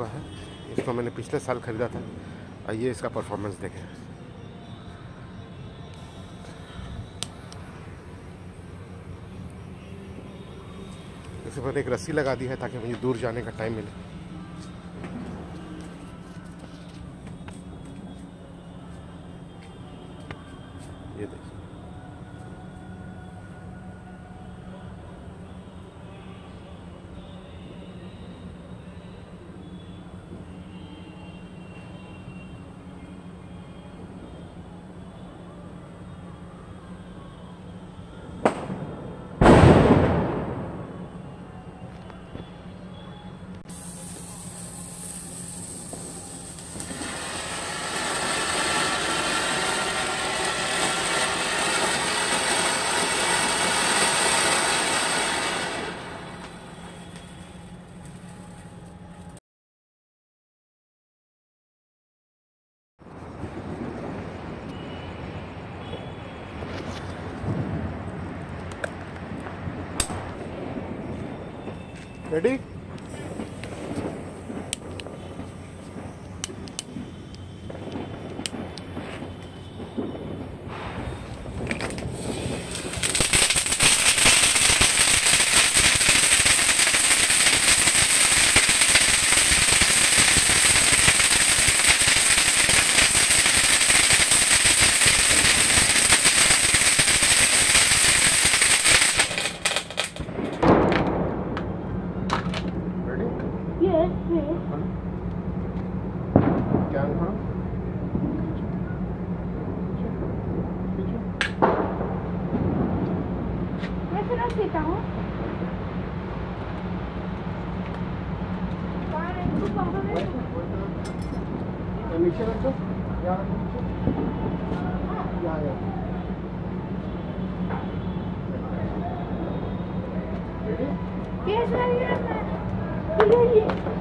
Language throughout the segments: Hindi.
हुआ है। इसको मैंने पिछले साल ख़रीदा था। आइए इसका परफॉर्मेंस देखें। इसमें एक रस्सी लगा दी है ताकि मुझे दूर जाने का टाइम मिले ये देखिए रेडी मैं फिर रख देता हूँ कहाँ है? तू पंखा में रखो। नीचे रख दो यहाँ रखो नीचे यहाँ यहाँ रेडी Yes, मैं ये रखना है।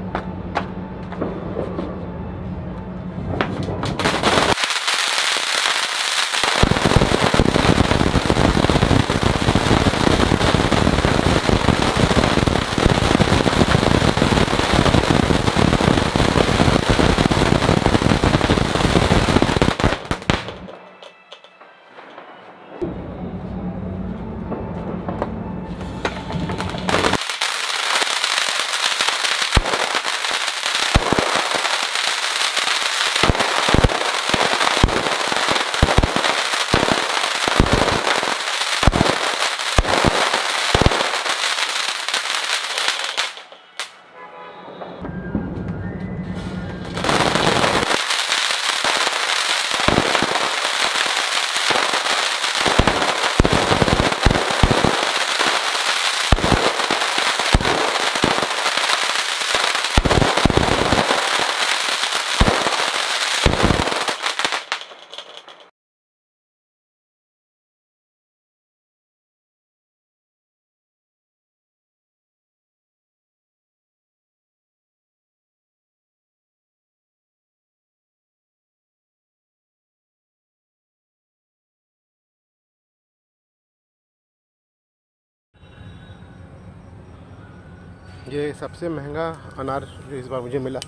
ये सबसे महँगा अनार इस बार मुझे मिला।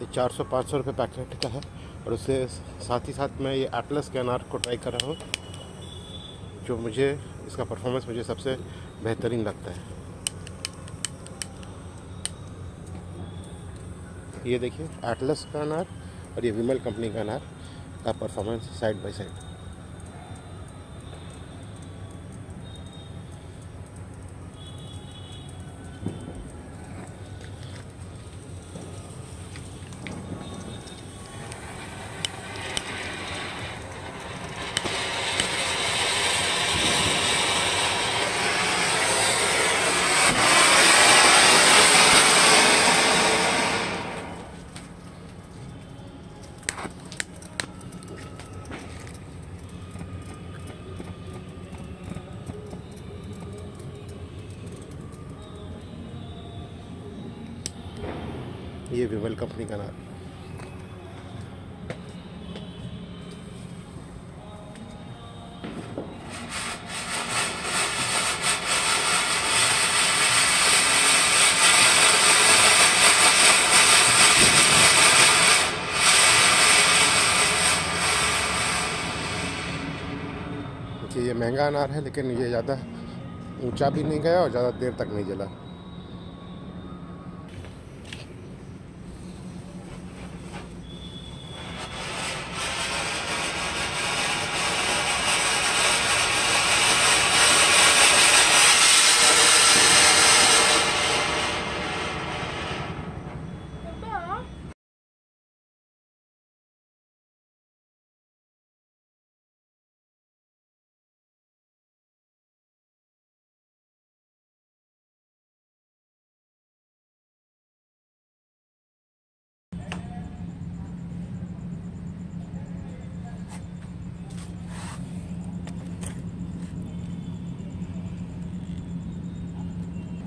ये चार सौ, पाँच सौ रुपये पैकेट का है और उससे साथ ही साथ मैं ये एटलस के अनार को ट्राई कर रहा हूँ, जो मुझे, इसका परफॉर्मेंस मुझे सबसे बेहतरीन लगता है। ये देखिए, एटलस का अनार और ये विमल कंपनी का अनार का परफॉर्मेंस साइड बाय साइड ये विवल कंपनी का नाम ये महँगा अनार है, लेकिन ये ज़्यादा ऊँचा भी नहीं गया और ज़्यादा देर तक नहीं जला।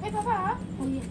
哎，爸爸啊！耶！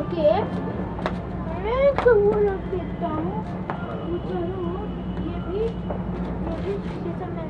Stava rucchino che? Ecco quello che stavo. Rucchino, ये भी ये भी जैसा मैं